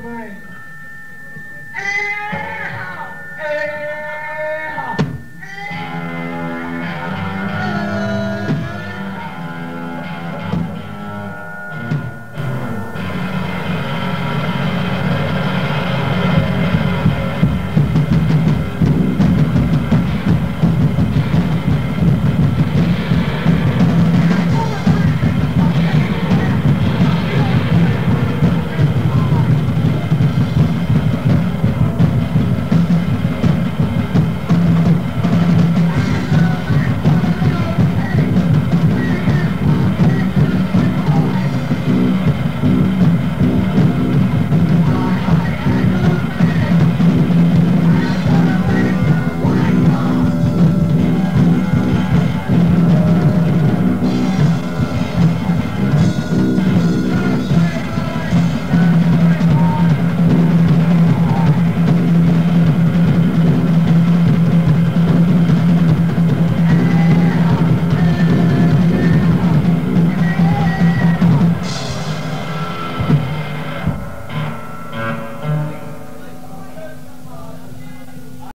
Goodbye.